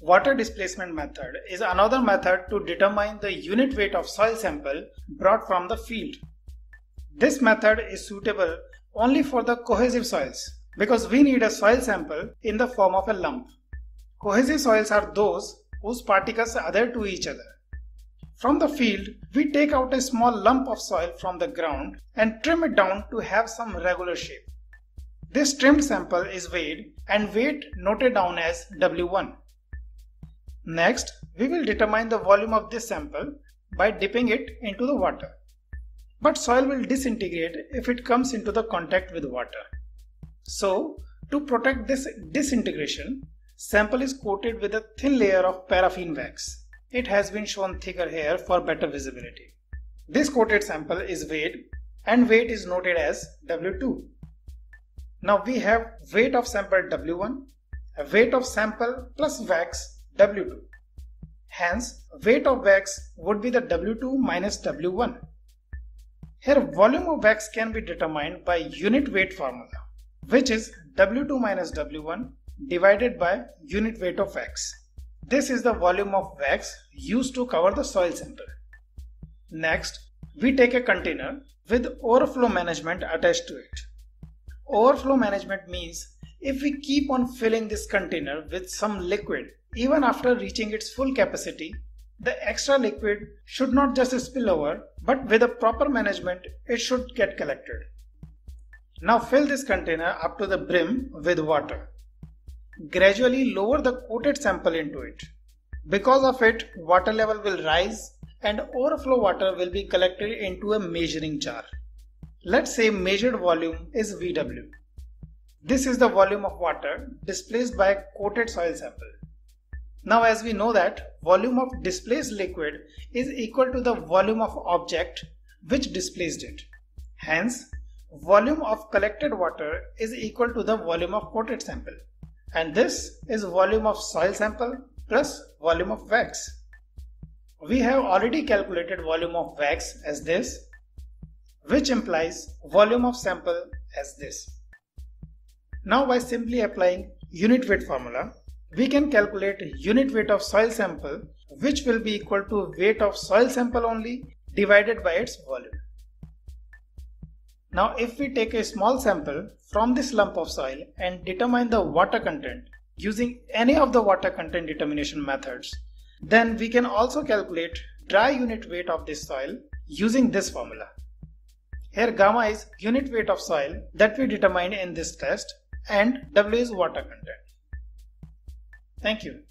Water displacement method is another method to determine the unit weight of soil sample brought from the field. This method is suitable only for the cohesive soils because we need a soil sample in the form of a lump. Cohesive soils are those whose particles adhere to each other. From the field, we take out a small lump of soil from the ground and trim it down to have some regular shape. This trimmed sample is weighed and weight noted down as W1. Next, we will determine the volume of this sample by dipping it into the water. But soil will disintegrate if it comes into the contact with water. So, to protect this disintegration, sample is coated with a thin layer of paraffin wax. It has been shown thicker here for better visibility. This coated sample is weighed and weight is noted as W2. Now we have weight of sample W1, a weight of sample plus wax W2. Hence, weight of wax would be the W2 minus W1. Here volume of wax can be determined by unit weight formula, which is W2 minus W1 divided by unit weight of wax. This is the volume of wax used to cover the soil sample. Next, we take a container with overflow management attached to it. Overflow management means if we keep on filling this container with some liquid even after reaching its full capacity, the extra liquid should not just spill over, but with a proper management, it should get collected. Now fill this container up to the brim with water. Gradually lower the coated sample into it. Because of it, water level will rise and overflow water will be collected into a measuring jar. Let's say measured volume is VW. This is the volume of water displaced by a coated soil sample. Now as we know that volume of displaced liquid is equal to the volume of object which displaced it. Hence, volume of collected water is equal to the volume of coated sample. And this is volume of soil sample plus volume of wax. We have already calculated volume of wax as this, which implies volume of sample as this. Now by simply applying unit weight formula, we can calculate unit weight of soil sample which will be equal to weight of soil sample only divided by its volume. Now if we take a small sample from this lump of soil and determine the water content using any of the water content determination methods, then we can also calculate dry unit weight of this soil using this formula. Here gamma is unit weight of soil that we determined in this test and W is water content. Thank you.